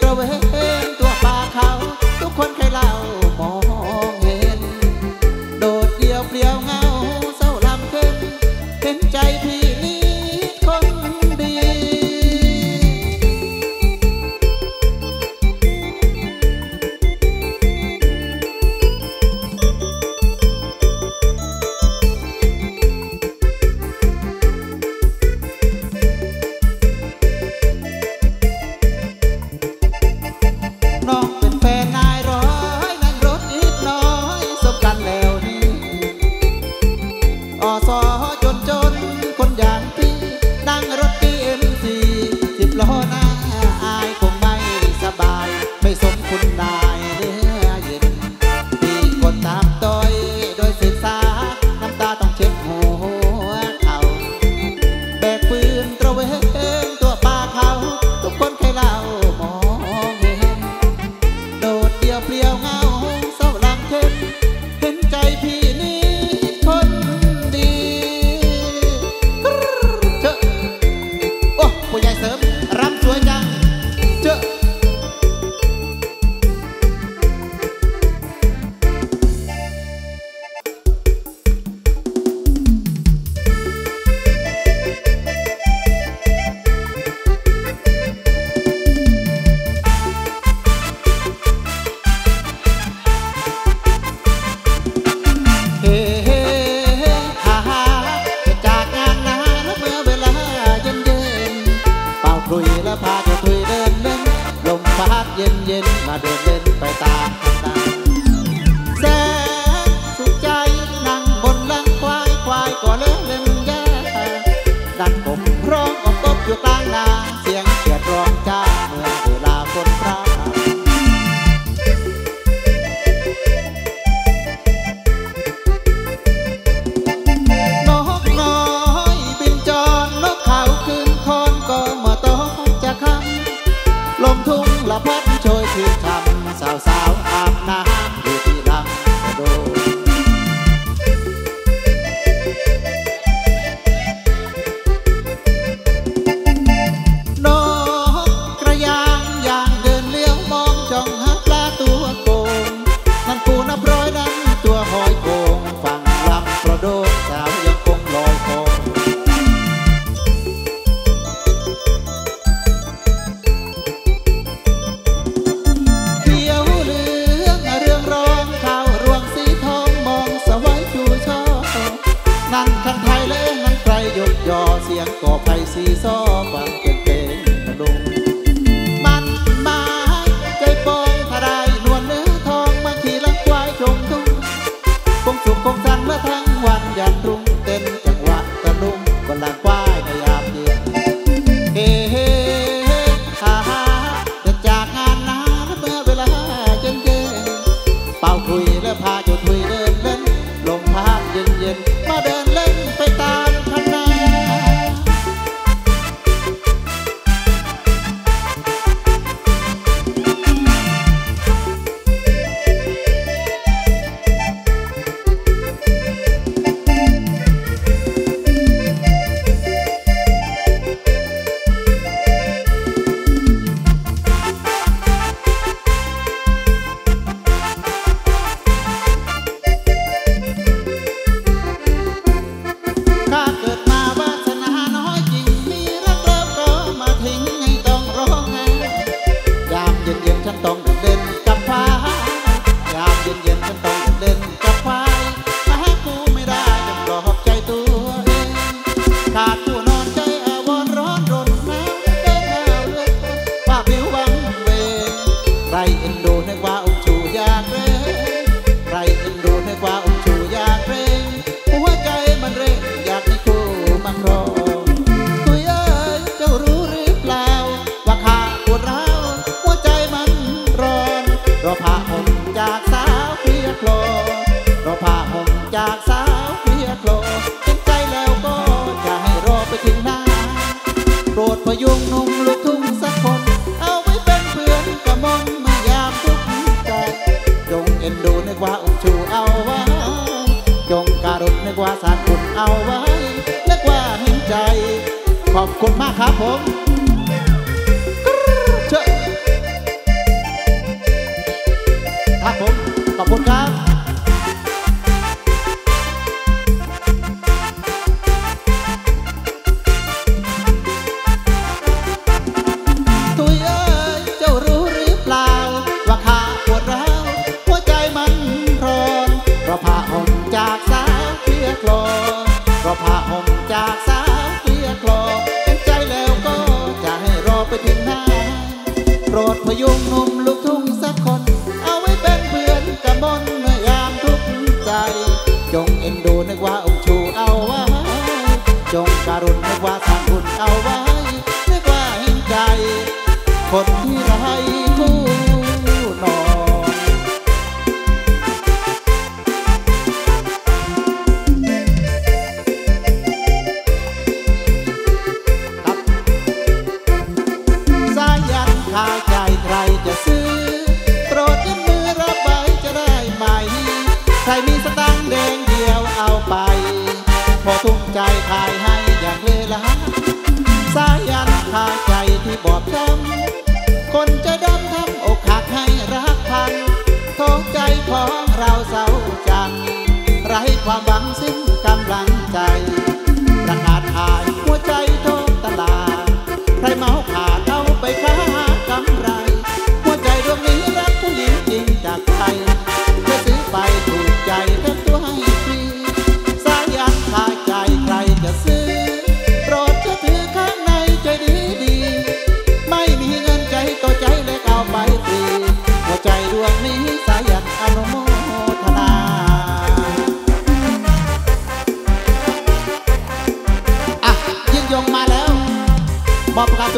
drove sa ha cho rằng ควายขยาบเย็น โคลเราผ้าห่มจากสาวเพียโคลเต็มใจแล้วก็จะให้รอไปถึงน้า โปรดพยุงนุ่มลูกทุ่งสักคน เอาไว้เป็นเพื่อนกระมอนมายามทุกข์ใจจงเอ็นดูนึกว่าอุ้มชูเอาไว้จงการุณนึกว่าสาดคุณเอาไว้นึกว่าเห็นใจ ขอบคุณมากครับผม คุครับยเอ้ยจ้รู้หรือเปล่า ว่าขาปวดร้าวหัวใจมันร้อนเพราะผ้าห่มจากสาวเพื่อคลอเพราะผ้าห่มจากสาวเพื่อคลอเป็นใจแล้วก็จะให้รอไปถึงหน้าโปรดพยุงนุ่ม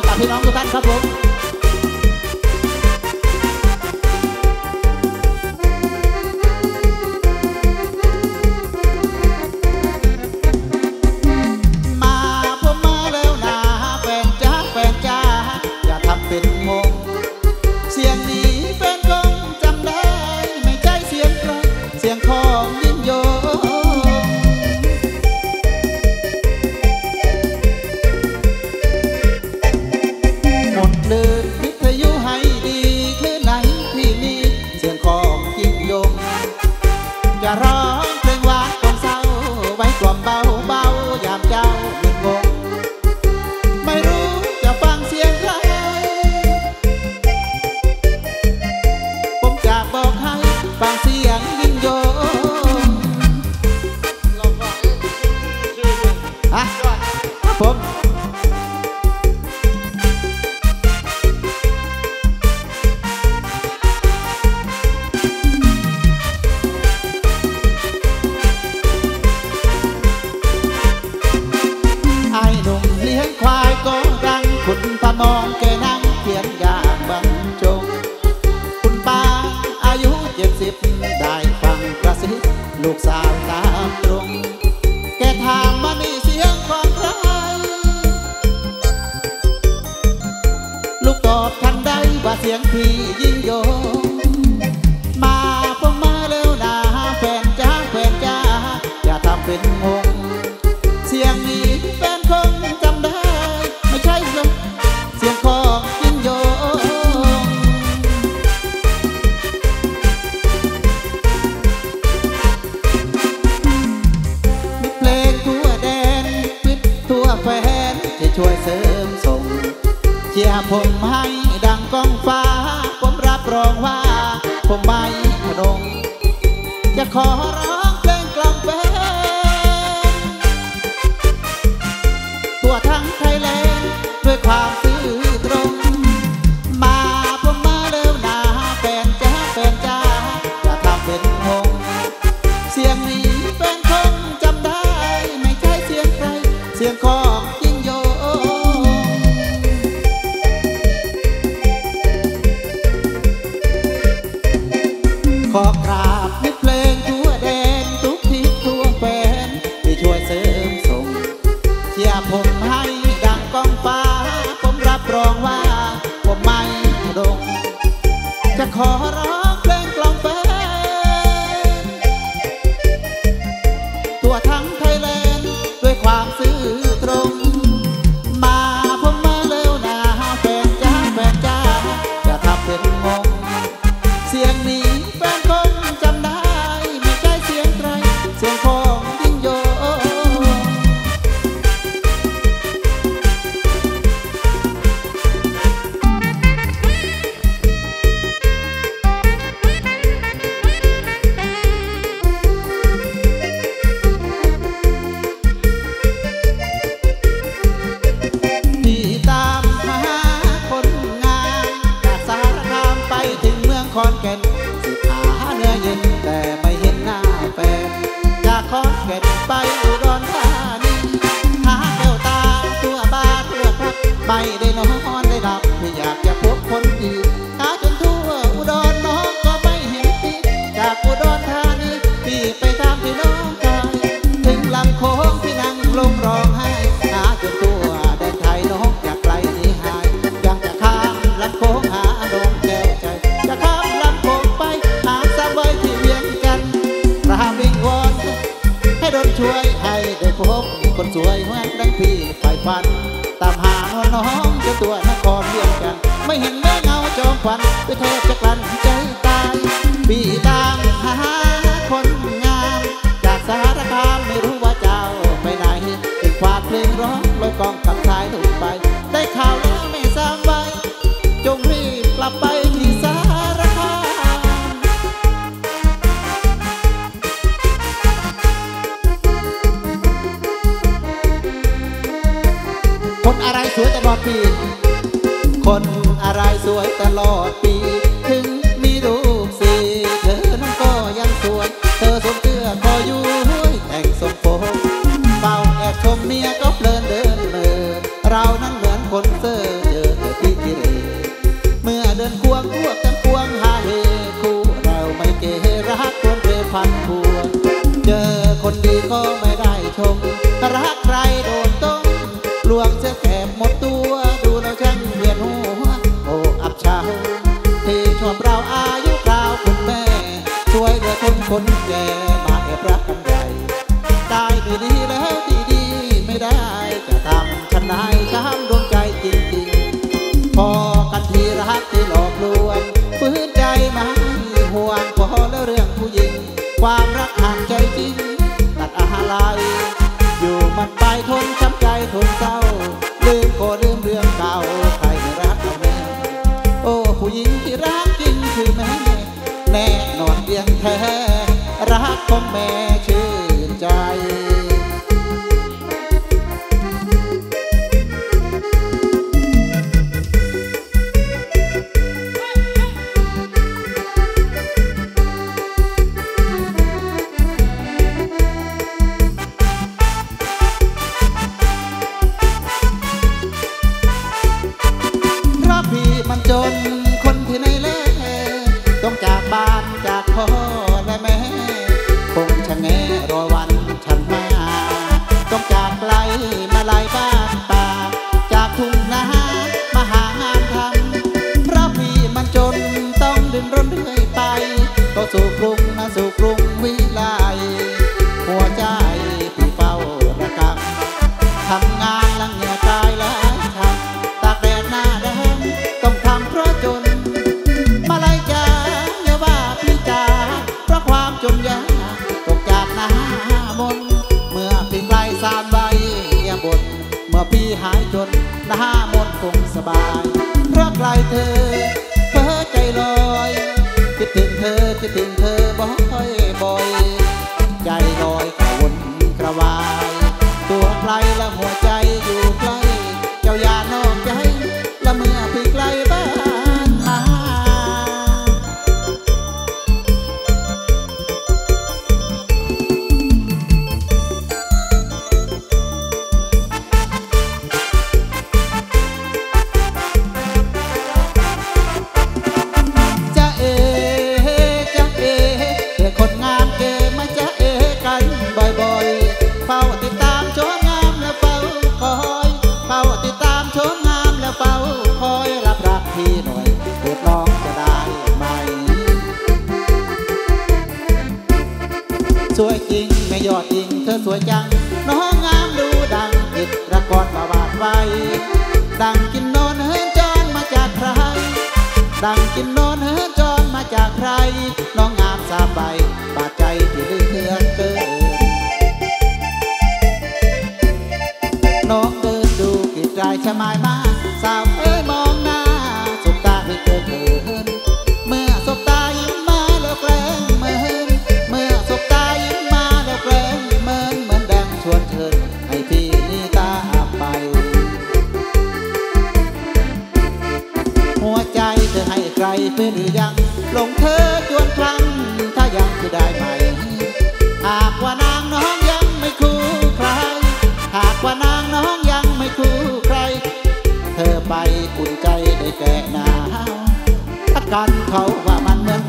Tá virando, tá de sabor from ลูกสาวตามตรง แกถามมานี่เสียงของใครลูกตอบทันได้ว่าเสียงพี่ยิ่ง ช่วยเสริมส่งเชียร์ผมให้ วยแหมือนดังพี่ไฟฟัน ตามหาน้องจนตัวนครเรียงกัน ไม่เห็นแม่เงาจอมควันไปเทพจะกลั้นใจตายพี่ตามหาคนงาม จากสารคามไม่รู้ว่าเจ้าไปไหนติดฝากเพลงร้องลอยกองกับสายถูกไป ได้ข่าว วยตลอดปี ถึงมีลูกสี่เธอนั้นก็ยังสวย เธอสวมเสื้อคออยู่ห้วยแต่งทรงผมเฝ้าแอบชมเมียก็เพลินเดินเลินเรานั้นเหมือนคนเซอร์เจอแต่ที่กิเลเมื่อเดินควงพวกกันควงหาเฮคู่เราไม่เกรักควรเรพันพวงเจอคนดีก็ไม่ได้ชมรักใคร คนแก่มาแอบรักกันใหญ่ได้ดีดีแล้วดีดีไม่ได้จะทำฉันนายช้ำดวงใจจริงๆ พอกันทีรักที่หลอกลวงฟื้นใจมาห่วงพอแล้วเรื่องผู้หญิง ความรักห่างใจจริงตัดอะไรอยู่มันไปทนช้ำใจทนเศร้า ของแม่ชื่นใจ เพราะพี่มันจนคนที่ในเล่ต้องจากบ้านจากพ่อ กรุงวิไลหัวใจพี่เฝ้าระกำทำงานลังเหงื่อกายและทำตากแดดหน้าแดงต้องทำเพราะจน มาลายจ้าอย่าว่าพี่จ้าเพราะความจนยากตกจากหน้ามนเมื่อพี่ไกลสามใบอย่าบ่นเมื่อพี่หายจนหน้ามนคงสบาย เพราะไกลเธอเพ้อใจลอย คิดถึงเธอคิดถึงเธอบ่อยบ่อย ใจลอยกระวนกระวาย ตัวใครและหัวใจ อจัง น้องงามดูดังอิดระกอนประวาดไว้ ดังกินโนนเฮินจอนมาจากใคร ดังกินโนนเฮินจอนมาจากใคร น้องงามสาใบบาดใจที่ลือเลือนเกินน้องเดินดูกิจใจชะมายมาสาว ให้ใครไปหรือยังลงเธอจวนครั้งถ้ายังคือได้ไหม หากว่านางน้องยังไม่คู่ใคร หากว่านางน้องยังไม่คู่ใคร เธอไปอุ่นใจได้แก่หนาวอากันเขาว่ามันเหมือน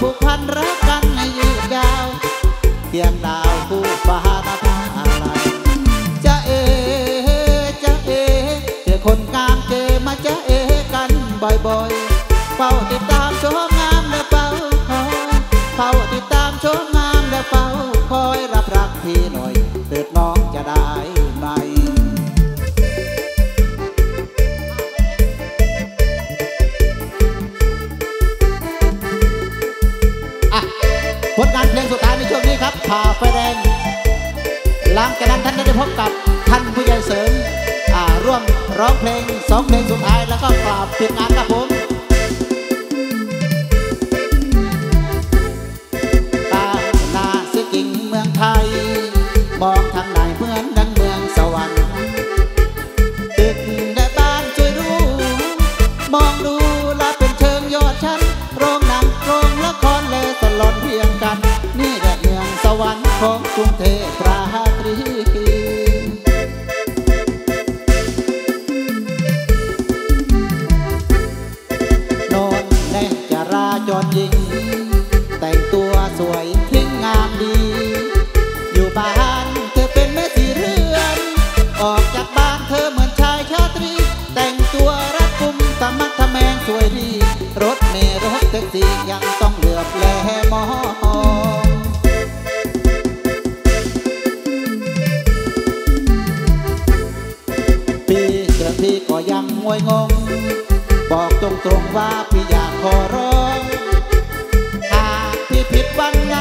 ผูกพันรักกันให้ยืดยาวเพียงดาวคู่ฟ้าหน้าลาอะไรจะเอจะเอเจอคนงามเจอมาจะเอกันบ่อยๆเฝ้าติดตามชม จากนั้นท่านได้พบกับท่านผู้ใหญ่เสริมร่วมร้องเพลงสองเพลงสุดท้ายแล้วก็กราบปิดงานครับผมตาหน้าเสกิ่งเมืองไทย มองทางไหนเหมือนดังเมืองสวรรค์ตึกและบ้านช่วยรู้มองดูแลเป็นเชิงยอดชั้น โรงหนังโรงละครเลยตลอดเพียงกัน นี่แหละเมืองสวรรค์ของกรุงเทพ ตรงว่าพี่อยากขอร้องหากพี่ผิดวันไหน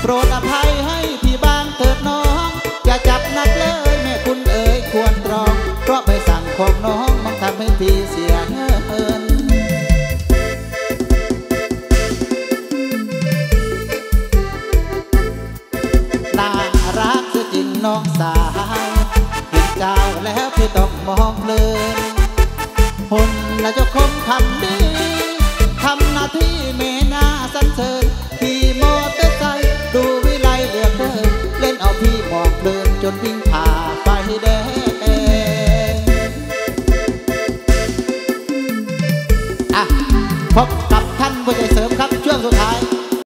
โปรดอภัยให้พี่บ้างเถิดน้อง อย่าจับนักเลยแม่คุณเอ๋ยควรตรอง เพราะใบสั่งของน้องมันทำให้พี่เสีย